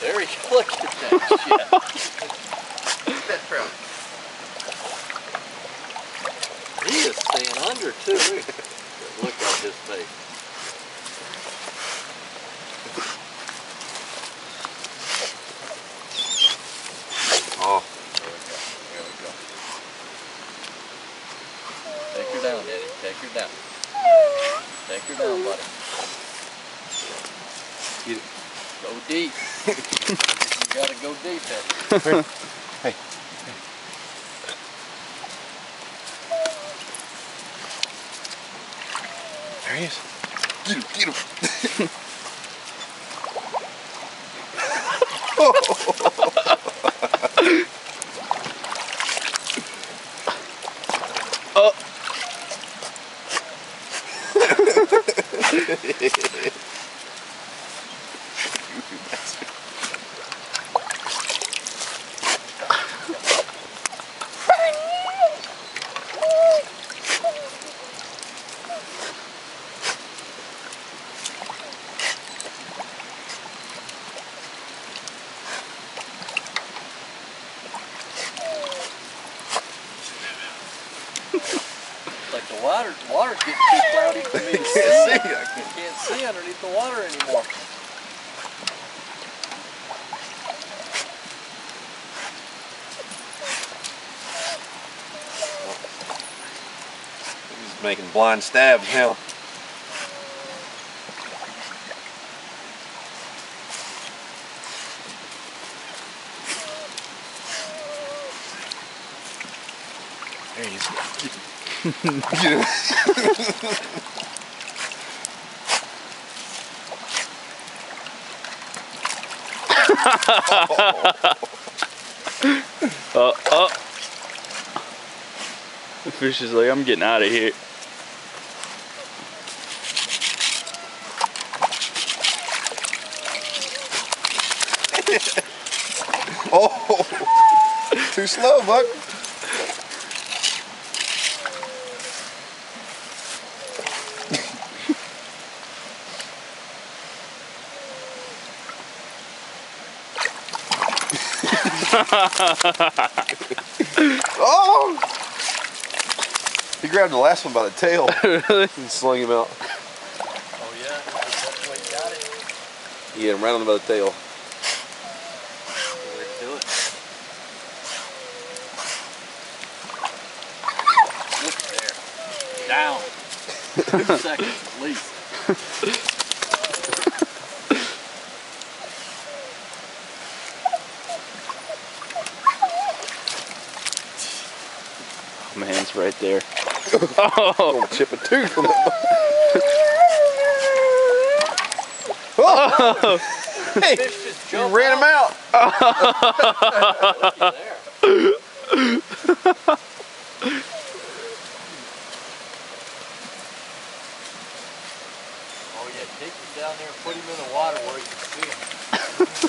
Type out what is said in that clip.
There he go. Look at that shit. that trout. He is staying under too. Look at his face. Oh, There we go. There we go. Take her down, Eddie. Take her down. Take her down, buddy. Get it. Go deep. You gotta go deep, Eddie. hey. There he is. Get him, get him. Oh. The water, water's getting too cloudy for me to see. I can't see underneath the water anymore. He's making blind stabs now. There he him. Uh, uh. The fish is like, I'm getting out of here. Oh, too slow, Buck. oh! He grabbed the last one by the tail really? and slung him out. Oh yeah, that's the way you got it. He hit him right on the by the tail. Way to do it. Look there. Down. Two seconds at least. Oh, my hand's right there. Oh, Oh, chip a tooth from that. Oh. oh! hey, you jumped ran him out. Oh yeah, take him down there and put him in the water where you can see him.